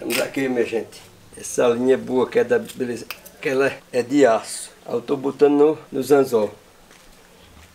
Estamos aqui, minha gente. Essa linha é boa, que é da beleza. Que ela é de aço. Eu estou botando no, nos anzol.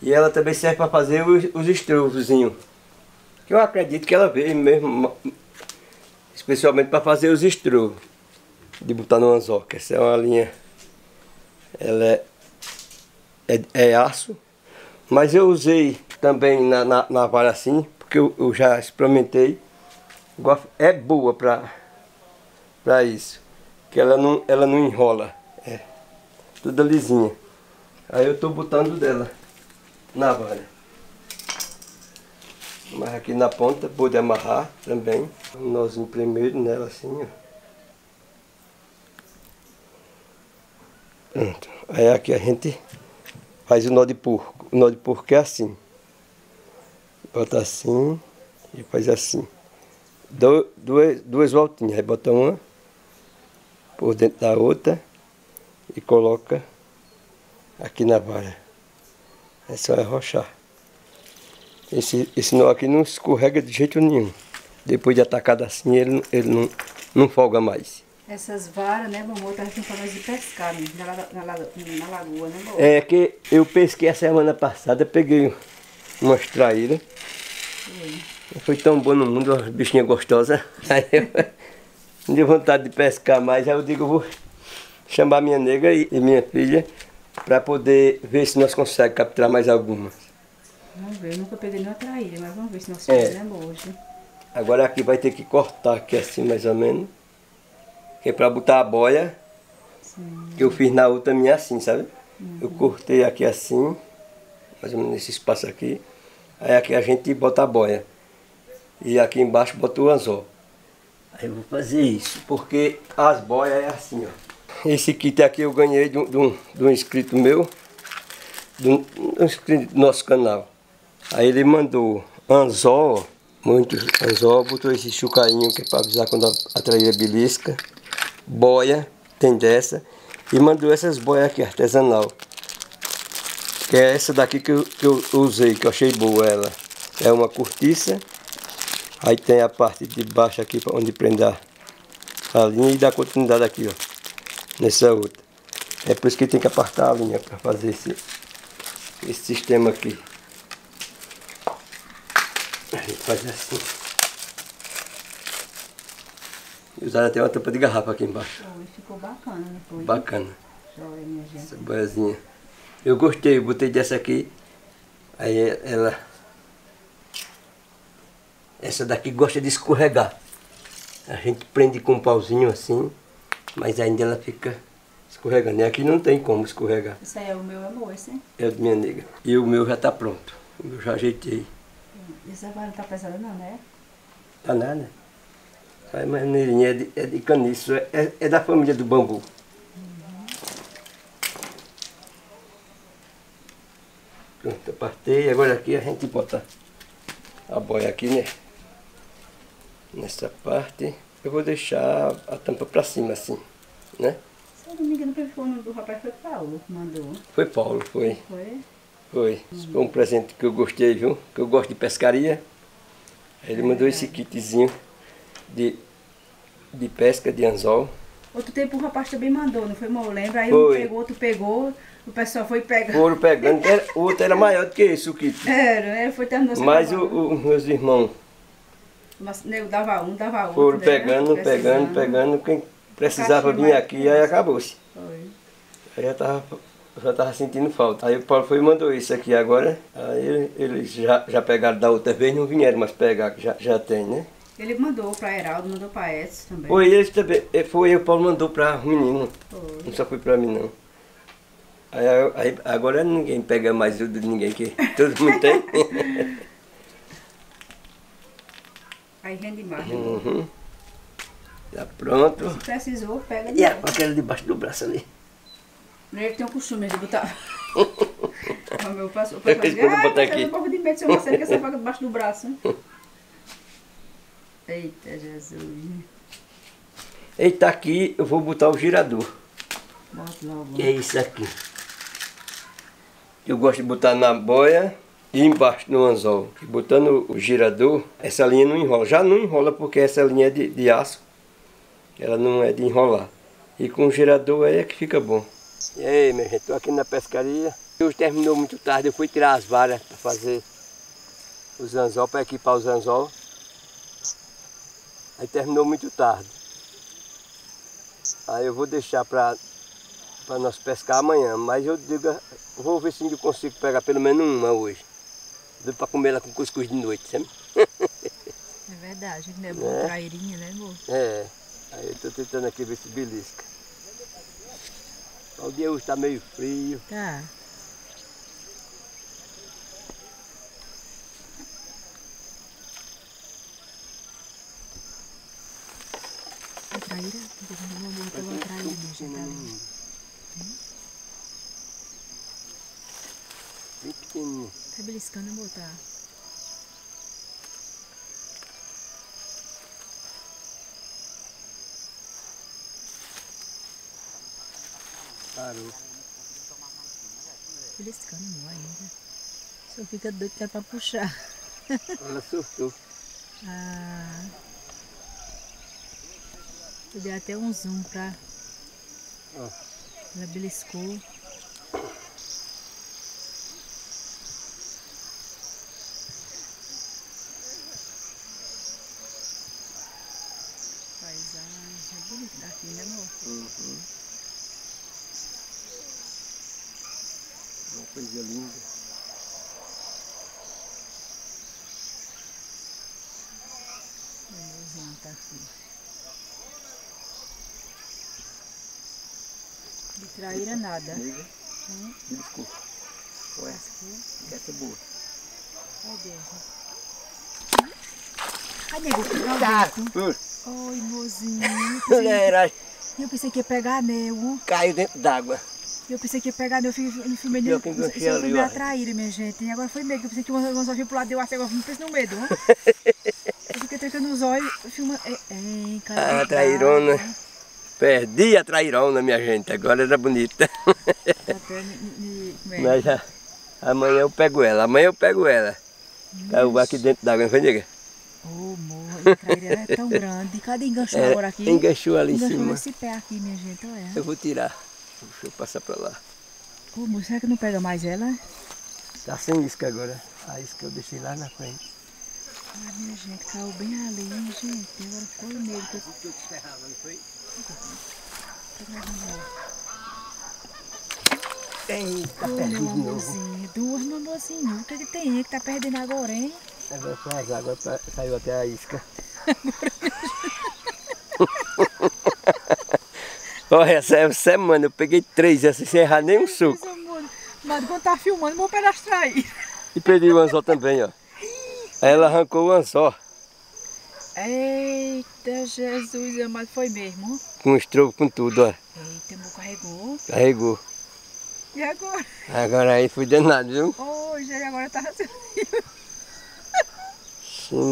E ela também serve para fazer os, os estrovozinhos. Que eu acredito que ela veio mesmo, especialmente para fazer os estrovos. De botar no anzol, que essa é uma linha. Ela é, é, é aço. Mas eu usei também na, na, na vara assim, porque eu, eu já experimentei. É boa para para isso. Que ela não, ela não enrola. É toda lisinha. Aí eu tô botando dela na vara. Mas aqui na ponta pode amarrar também. Um nozinho primeiro nela assim, ó. Pronto. Aí aqui a gente faz o nó de porco. O nó de porco é assim. Bota assim e faz assim. Do, duas, duas voltinhas. Aí bota uma por dentro da outra e coloca aqui na vara. É só arrochar. Esse, esse nó aqui não escorrega de jeito nenhum. Depois de atacado assim, ele, ele não, não folga mais. Essas varas, né, mamô, tá aqui para de pescar né? na, na, na, na lagoa, né, mamô? É que eu pesquei a semana passada, peguei umas traíras. Foi tão bom no mundo, uma bichinha gostosa. Aí eu me deu vontade de pescar mais, aí eu digo, eu vou chamar minha nega e, minha filha para poder ver se nós conseguimos capturar mais algumas. Vamos ver, eu nunca peguei nenhuma traíra, mas vamos ver se nós é. né, hoje. Agora aqui vai ter que cortar aqui assim mais ou menos. Que é para botar a boia. Sim. Que eu fiz na outra minha assim, sabe? Uhum. Eu cortei aqui assim, mais ou menos nesse espaço aqui. Aí aqui a gente bota a boia. E aqui embaixo bota o anzol. Aí eu vou fazer isso, porque as boias é assim, ó. Esse kit aqui eu ganhei de um, de um, de um inscrito meu, de um, de um inscrito do nosso canal. Aí ele mandou anzol, muito anzol, botou esse chucainho que é para avisar quando a belisca, boia, tem dessa, e mandou essas boias aqui, artesanal. Que é essa daqui que eu, que eu usei, que eu achei boa ela. É uma cortiça Aí tem a parte de baixo aqui onde prender a linha e dá continuidade aqui, ó. Nessa outra. É por isso que tem que apartar a linha para fazer esse, esse sistema aqui. A gente faz assim. E usaram até uma tampa de garrafa aqui embaixo. ficou bacana, depois. Bacana. Essa boiazinha. Eu gostei, eu botei dessa aqui. Aí ela essa daqui gosta de escorregar. A gente prende com um pauzinho assim, mas ainda ela fica escorregando. E aqui não tem como escorregar. Isso aí é o meu amor, esse? É o minha nega. E o meu já está pronto. O meu já ajeitei. Esse agora não está pesado não, né? Tá nada. Sai maneirinha, é de, é de caniço, é, é, é da família do bambu. Pronto, eu partei. Agora aqui a gente bota a boia aqui, né? Nessa parte, eu vou deixar a tampa para cima assim, né? Se eu não me engano, o nome do rapaz foi Paulo que mandou. Foi Paulo, foi. Foi? Foi. Uhum. Foi um presente que eu gostei, viu? Que eu gosto de pescaria. Ele é mandou esse kitzinho de, de pesca de anzol. Outro tempo o rapaz também mandou, não foi, mal? Lembra? Aí foi. um pegou, outro pegou, o pessoal foi pegando. Foram pegando. Era, o outro era maior do que esse, o kit. Era, ele foi terminando. Mas o, o, meus irmãos mas nego dava um, dava outro. Foram né? pegando, pegando, pegando. Quem precisava vir aqui, aí acabou-se. Aí eu tava, já estava sentindo falta. Aí o Paulo foi e mandou isso aqui agora. Aí eles já, já pegaram da outra vez, não vieram mais pegar, que já, já tem, né? Ele mandou para Heraldo, mandou para Edson também. Foi, eles também. Foi, o Paulo mandou para o menino. Foi. Não só foi para mim, não. Aí, aí, agora ninguém pega mais o de ninguém, que todo mundo tem. Aí rende mais. Uhum. Já pronto. Se precisou, pega E a, aquela debaixo do braço ali. Ele tem um costume de botar. o meu passo, o passo eu assim, ah, botar aqui. Um de medo se eu você que essa faca debaixo do braço. Hein? Eita Jesus. Eita, aqui eu vou botar o girador. Bota logo. Que é isso aqui. Eu gosto de botar na boia e embaixo no anzol. Botando o girador, essa linha não enrola. Já não enrola porque essa linha é de, de aço. Ela não é de enrolar. E com o gerador aí é que fica bom. E aí, minha gente, estou aqui na pescaria. Hoje terminou muito tarde, eu fui tirar as varas para fazer os anzol, para equipar os anzol. Aí terminou muito tarde. Aí eu vou deixar para nós pescar amanhã, mas eu digo, vou ver se eu consigo pegar pelo menos uma hoje. Para comer ela com cuscuz de noite, sabe? É verdade, né? Boa é. trairinha, né, amor? É. Aí eu tô tentando aqui ver se belisca. O dia hoje está meio frio. Tá. A traíra? Vamos botar uma traíra, gente. Hum? Bem pequenininho. Tá beliscando, amor, tá? Parou. Beliscando não ainda. Só fica doido que é pra puxar. Ela surtou. ah. Eu dei até um zoom pra. Ó. Ela beliscou. É bonita aqui, né amor? Uhum. Uma coisa linda. Tá aqui. De traíra nada. Amiga, Hum? desculpa. Ué, essa é boa. Cadê, gente? Ai, nego, que Tá. Oi, mozinho. Eu eu pensei que ia pegar anel. caiu dentro d'água. Eu pensei que ia pegar anel. Eu fui- eu filmei de Eu eu ó. traíra, minha gente. E agora foi medo. Eu pensei que o anzol vinha pro lado de eu agora eu pensei no medo. ó. Eu fiquei trancando os olhos, filmando. É, é, cara. Ah, trairona. Perdi a trairona, minha gente. Agora era bonita. Até me, me, Mas já, amanhã eu pego ela. Amanhã eu pego ela. Caiu aqui dentro d'água, não foi, nega? Ô, amor, a traíra é tão grande. Cadê enganchou É, agora aqui? enganchou ali em Enganchou cima. nesse pé aqui, minha gente. Olha. Eu vou tirar. Deixa eu passar pra lá. Ô, amor, será que não pega mais ela? Tá sem isca agora. A isca eu deixei lá na frente. Ai, minha gente, caiu bem ali, gente. Agora ficou medo. que eu- que eu te ferrava, não foi? Um. Eita, perdi meu de novo. Duas, meu amorzinho. O que que tem aí que tá perdendo agora, hein? Agora foi as águas, pra- saiu até a isca. Olha, essa semana eu peguei três, essa sem errar nem um suco. Mas quando tá filmando, vou pegar as traíras. E perdi o anzol também, ó. Aí ela arrancou o anzol Eita, Jesus amado, foi mesmo? com estrovo, com tudo, ó. Eita, amor, carregou. Carregou. E agora? Agora aí fui danado, viu? Hoje, agora tá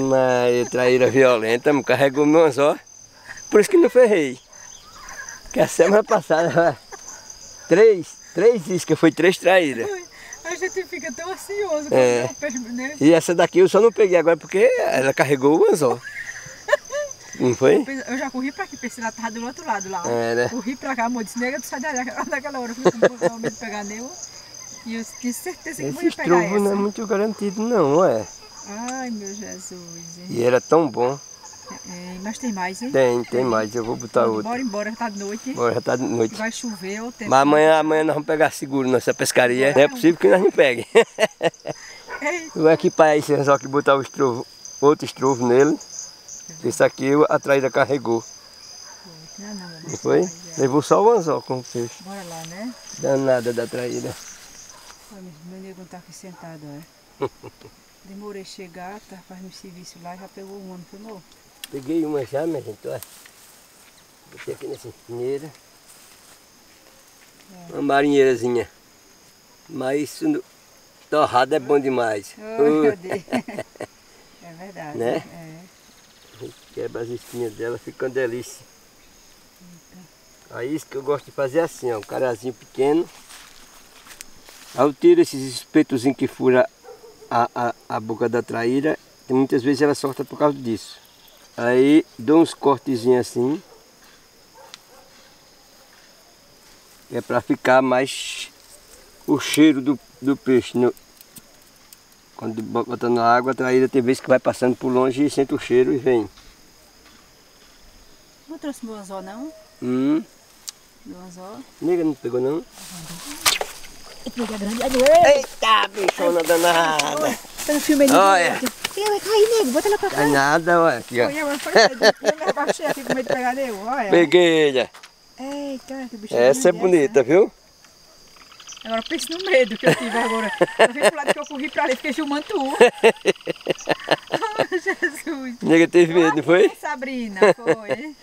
Mas traíra violenta, me carregou meu anzol. Por isso que não ferrei. Que a semana passada, ó, três, três iscas, foi três traíras. A gente fica tão ansioso quando É. né? E essa daqui eu só não peguei agora porque ela carregou o anzol. Não foi? Eu já corri pra aqui, pensei lá, tava do outro lado lá. É, né? Corri pra cá, amor, disse, nega, tu sai daquela, daquela hora. Eu fui com o medo de pegar neu. E eu tinha certeza que Esse eu ia pegar estrovo não é essa. muito garantido não, é. Jesus. hein? E era tão bom. É, mas tem mais, hein? Tem, tem mais, eu vou botar outro. Bora embora, já tá de noite. Bora, já tá de noite. Vai chover, o tempo. Mas amanhã, amanhã nós vamos pegar seguro nessa pescaria. Não é possível que nós não Eu vou equipar esse anzol aqui, botar o estrovo, outro estrovo nele. Esse aqui a traíra carregou, não, não, não foi? Levou só o anzol com o peixe. Bora lá, né? Danada da traíra. Olha, meu nego tá aqui sentado, ó. Demorei chegar, tá fazendo serviço lá, já pegou um ano, foi amor? Peguei uma já, minha gente, olha. Botei aqui nessa espinheira. Uma marinheirazinha. Mas isso no- torrado é bom demais. Oh, meu Deus. É verdade. Né? É. A gente quebra as espinhas dela, fica uma delícia. Aí isso que eu gosto de fazer é assim, ó, um carazinho pequeno. Aí eu tiro esses espetozinhos que fura a, a, a boca da traíra, muitas vezes ela solta por causa disso. Aí dou uns cortezinhos assim. É para ficar mais o cheiro do, do peixe. No, quando botando na água, a traíra tem vezes que vai passando por longe e sente o cheiro e vem. Não trouxe meu anzol não? Hum. Meu anzol? Nega, não pegou não? Uhum peguei a grande. Ai, Eita, bichona danada! Tá no filme ali. Olha. Vai cair, nego. Bota ela pra cá. É nada, olha aqui, ó. Olha, mas foi medo. Eu me abaixei aqui com medo de pegar nego. Olha. Peguei, olha. Eita, que bicho Essa é bonita, viu? Agora pense no medo que eu tive agora. Eu vim pro lado que eu corri pra ali, fiquei filmando tu. Oh, Jesus. Nega teve medo, não foi? Sabrina, foi.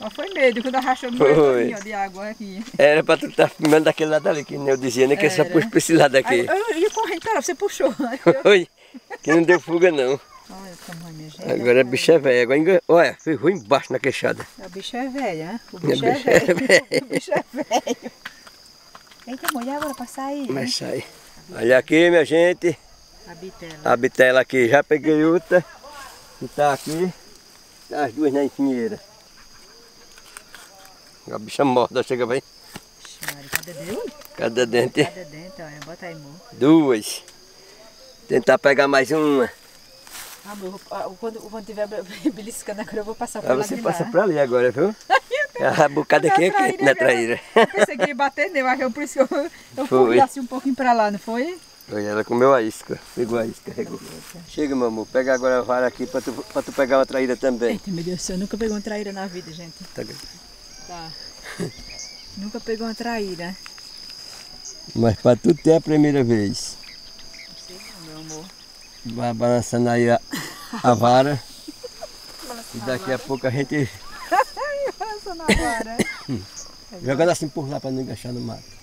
Mas foi medo quando arrachou no meio de água aqui. Era pra tu estar filmando daquele lado ali, que nem eu dizia, né? Que essa Era. puxa pra esse lado Aí, aqui. eu ia correndo, cara, você puxou. Aí eu- que não deu fuga não. Olha como é minha gente. Agora a bicha é velha. Agora engan... Olha, ferrou embaixo na queixada. A bicha é velha, né? O bicho é é velho. velha. O bicho é velho. Eita, mulher, agora pra sair. Mas sai. Olha aqui, minha gente. A bitela. A bitela aqui. Já peguei outra. Que tá aqui. Tá as duas na enfinheira. A bicha morta, chega bem. Cadê Deus? Cada dente. Cadê dentro? Olha, bota aí, amor. Duas. Tentar pegar mais uma. Amor, ah, quando, quando tiver beliscando agora eu vou passar Aí por lá você passa pra ali agora, viu? A bocada aqui é quente na traíra. Eu pensei que ia bater nele, mas eu, por isso que eu, eu fui assim um pouquinho pra lá, não foi? Foi, ela comeu a isca. Pegou a isca, regou. Chega, meu amor. Pega agora a vara aqui pra tu, pra tu pegar uma traíra também. Eita, meu Deus do céu, nunca pegou uma traíra na vida, gente. Tá. Tá. nunca pegou uma traíra. Mas pra tu ter a primeira vez. Não sei meu amor. Vai balançando aí a, a vara. E daqui a pouco a gente passa na vara. joga assim por lá pra não enganchar no mato.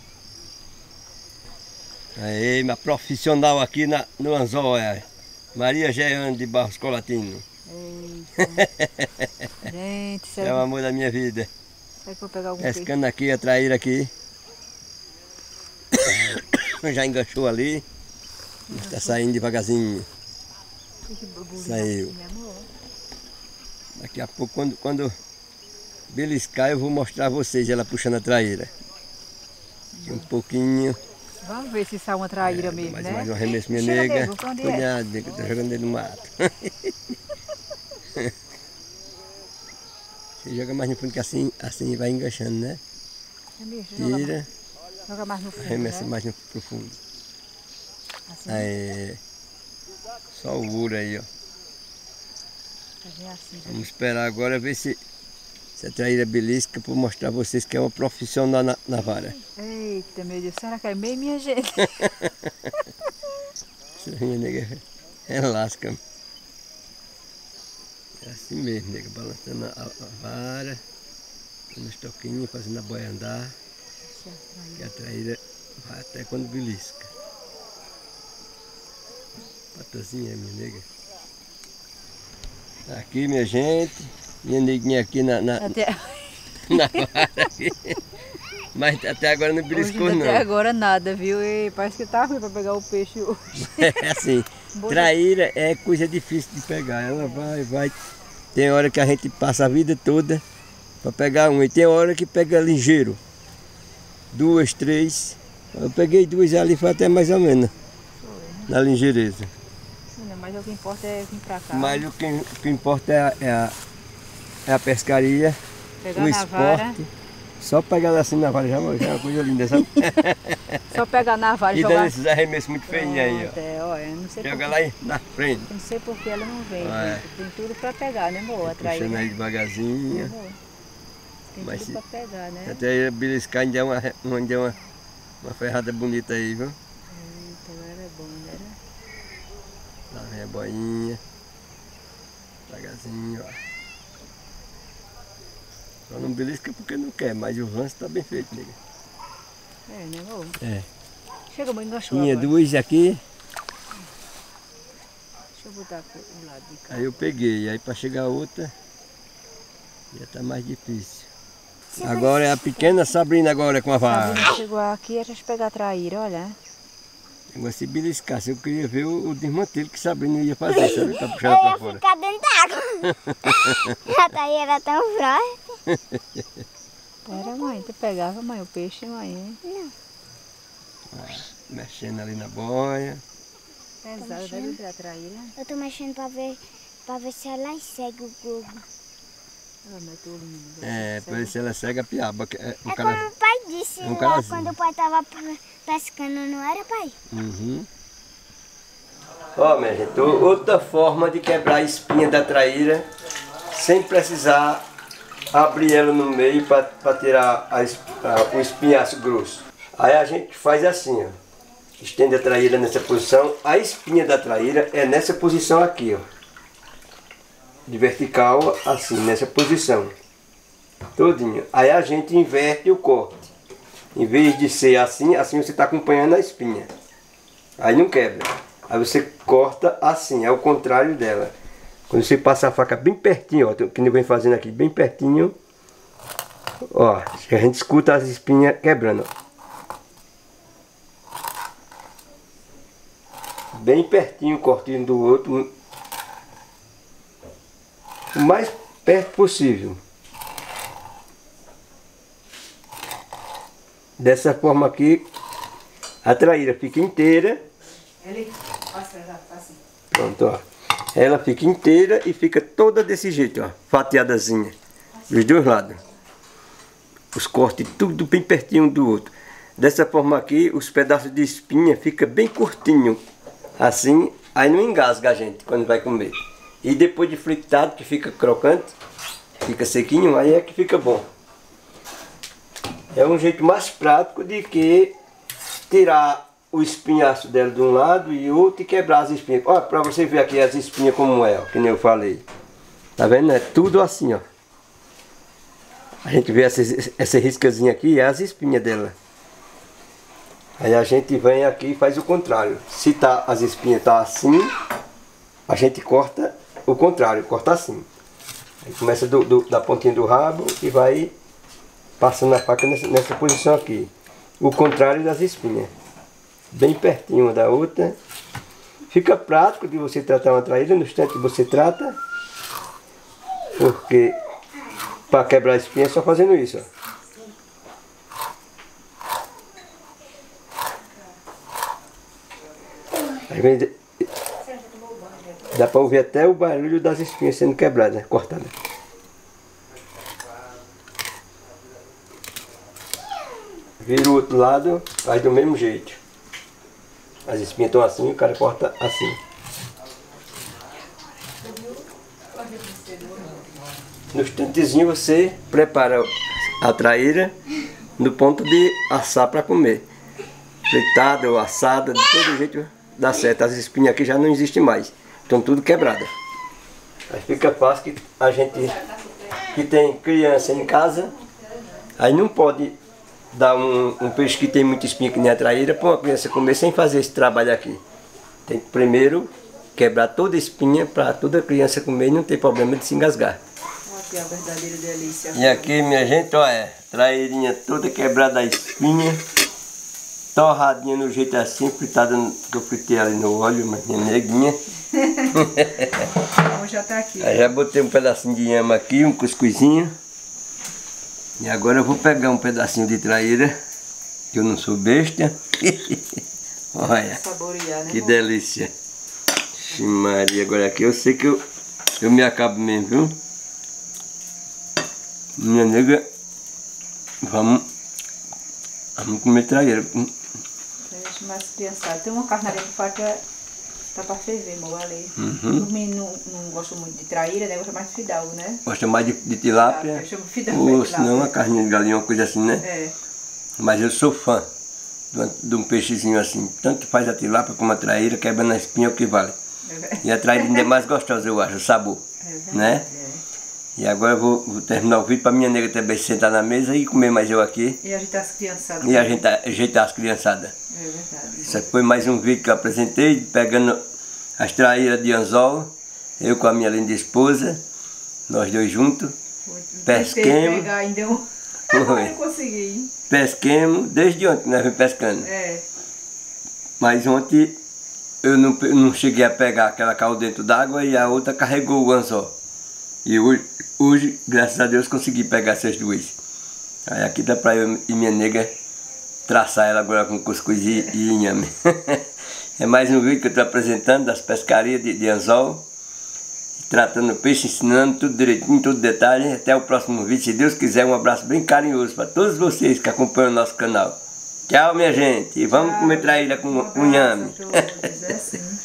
Aí, minha profissional aqui na, no anzol é Maria Jeane de Barros Colatino. Eita. Gente, É o amor da minha vida. Será que eu vou pegar algum peixe? Pescando aqui, a traíra aqui. Já enganchou ali. Está saindo devagarzinho. Saiu. amor. Daqui a pouco, quando, quando beliscar, eu vou mostrar a vocês ela puxando a traíra. Um pouquinho. Vamos ver se sai uma traíra mesmo, mais, né? mais um arremesso, minha nega. onde é? Cuidado, nega, tô jogando ele no mato. Você joga mais no fundo que assim, assim vai enganchando, né? É Tira, joga mais no fundo, arremessa né? mais no profundo. Assim, Aí, só o ouro aí, ó. assim. né? Vamos esperar agora ver se, se a traíra belisca para mostrar a vocês que é uma profissional na, na vara. Eita, meu Deus, será que é meio minha gente? Essa minha nega relasca. É assim mesmo, nega, balançando a, a vara, nos toquinhos, fazendo a boia andar, que a traíra vai até quando belisca. Patozinha, minha nega. Aqui, minha gente, minha neguinha aqui na, na, Até, na vara. aqui. Mas até agora não beliscou hoje, não. até agora nada, viu? E parece que tá ruim pra pegar o peixe hoje. É assim, traíra é coisa difícil de pegar. Ela vai, vai. Tem hora que a gente passa a vida toda para pegar um. E tem hora que pega ligeiro. Duas, três. Eu peguei duas ali, foi até mais ou menos. Na ligeireza. Não, Mas o que importa é vir pra cá. Mas o que, o que importa é a, é a, é a pescaria, pegar o na vara. Só pegar ela assim na vara já, já é uma coisa linda, sabe? Só pegar na vara e e dando jogar. esses arremessos muito feinhos aí, ó. É, olha, não sei Joga lá aí na frente. Não sei porque ela não vem. Ah, é. Tem tudo pra pegar, né, amor? A traíra. Puxando aí né, devagarzinho. amor? Tem Mas tudo pra pegar, né? Até aí beliscar ainda é uma, ainda é uma, uma ferrada bonita aí, viu? Agora é bom, né? Lá vem a boinha. Devagarzinho, ó. Só não belisca porque não quer, mas o ranço tá bem feito, nega. É, né, amor? É. Chega, mãe, enganchou Tinha agora. duas aqui, Deixa eu botar pro o lado de cá. aí eu peguei. Aí pra chegar a outra, já tá mais difícil. Agora é a pequena Sabrina agora com a vara. Sabrina chegou aqui, a gente pegar a traíra, olha. Agora se beliscasse, eu queria ver o, o desmantelo que Sabrina ia fazer, sabe? Puxar ela pra Eu ia fora. ficar dentro d'água. A Thaí era tão forte. Era, mãe, tu pegava, mãe, o peixe, mãe. Não. Mexendo ali na boia. Pesado, deve ser a traíra. Eu tô mexendo pra ver, pra ver se ela segue o globo. Ah, mas lindo. É, por isso ela cega a piaba. que É, o É cara... como o pai disse um lá quando o pai tava pe- pescando, não era, pai? Uhum. Ó, minha gente, outra forma de quebrar a espinha da traíra sem precisar abrir ela no meio para tirar a a- o espinhaço grosso. Aí a gente faz assim, ó. Estende a traíra nessa posição. A espinha da traíra é nessa posição aqui, ó. De vertical, assim, nessa posição. Todinho. Aí a gente inverte o corte. Em vez de ser assim, assim você está acompanhando a espinha. Aí não quebra. Aí você corta assim, é o contrário dela. Quando você passa a faca bem pertinho, ó, que eu venho fazendo aqui, bem pertinho, ó, a gente escuta as espinhas quebrando. ó. Bem pertinho, cortinho do outro. O mais perto possível. Dessa forma aqui, a traíra fica inteira. Ele, passa, passa. Pronto, ó. Ela fica inteira e fica toda desse jeito, ó. Fatiadazinha. Dos dois lados. Os cortes tudo bem pertinho um do outro. Dessa forma aqui, os pedaços de espinha fica bem curtinho. Assim, aí não engasga a gente quando vai comer. E depois de fritado, que fica crocante, fica sequinho, aí é que fica bom. É um jeito mais prático de que tirar o espinhaço dela de um lado e outro e quebrar as espinhas. Olha, pra você ver aqui as espinhas como é, ó, que nem eu falei. Tá vendo? É tudo assim, ó. A gente vê essa, essa riscazinha aqui, é as espinhas dela. Aí a gente vem aqui e faz o contrário. Se tá, as espinhas tá assim, a gente corta o contrário, corta assim. Aí começa do, do- da pontinha do rabo e vai passando a faca nessa, nessa posição aqui. O contrário das espinhas. Bem pertinho uma da outra. Fica prático de você tratar uma traíra no instante que você trata. Porque para quebrar a espinha é só fazendo isso. Ó. Às vezes dá para ouvir até o barulho das espinhas sendo quebradas, cortadas. Vira o outro lado, faz do mesmo jeito. As espinhas estão assim, o cara corta assim. No instantezinho você prepara a traíra no ponto de assar para comer. Fritada ou assada, de todo jeito dá certo. As espinhas aqui já não existem mais. Estão tudo quebradas. Aí fica fácil que a gente que tem criança em casa, aí não pode dar um, um peixe que tem muita espinha que nem a traíra para uma criança comer sem fazer esse trabalho aqui. Tem que primeiro quebrar toda a espinha para toda criança comer e não ter problema de se engasgar. Aqui a verdadeira delícia. E aqui, minha gente, olha, traírinha toda quebrada a espinha, torradinha no jeito assim, fritada que eu fritei ali no óleo, mas minha neguinha. Então já tá aqui. Aí já botei um pedacinho de inhama aqui, um cuscuzinho. E agora eu vou pegar um pedacinho de traíra, que eu não sou besta. olha. Saborear, né? Que delícia. Ixi, Maria, agora aqui eu sei que eu, eu me acabo mesmo, viu? Minha nega, vamos, vamos comer traíra. Mais criançada. Tem uma carnaria que faca tá pra ferver, amor, ali. Uhum. Os meninos não, não gostam muito de traíra, né? Gostam mais de fidalgo, né? Gosta mais de, de tilápia, Eu chamo fidalgo. ou é se não tilápia. uma carninha de galinha, uma coisa assim, né? É. Mas eu sou fã de, um peixezinho assim. Tanto faz a tilápia como a traíra, quebra na espinha o que vale. É. E a traíra ainda é mais gostosa, eu acho, o sabor. É verdade. Né? é. E agora eu vou, vou terminar o vídeo para minha nega também sentar na mesa e comer mais eu aqui. E ajeitar as criançadas. E a gente ajeitar as criançadas. É verdade. Isso foi mais um vídeo que eu apresentei, pegando as traíras de anzol, eu com a minha linda esposa, nós dois juntos, Pesquemos. pegar ainda um. Foi. Não consegui. pesquemos desde ontem nós vimos pescando. É. Mas ontem eu não, não cheguei a pegar aquela caiu dentro d'água e a outra carregou o anzol. E hoje, hoje, graças a Deus, consegui pegar essas duas. Aí aqui dá pra eu e minha nega traçar ela agora com cuscuz e, e inhame. é mais um vídeo que eu estou apresentando das pescarias de, de anzol. Tratando peixe, ensinando tudo direitinho, tudo detalhe. Até o próximo vídeo, se Deus quiser. Um abraço bem carinhoso para todos vocês que acompanham o nosso canal. Tchau, minha gente. E vamos comer traíra com, com inhame.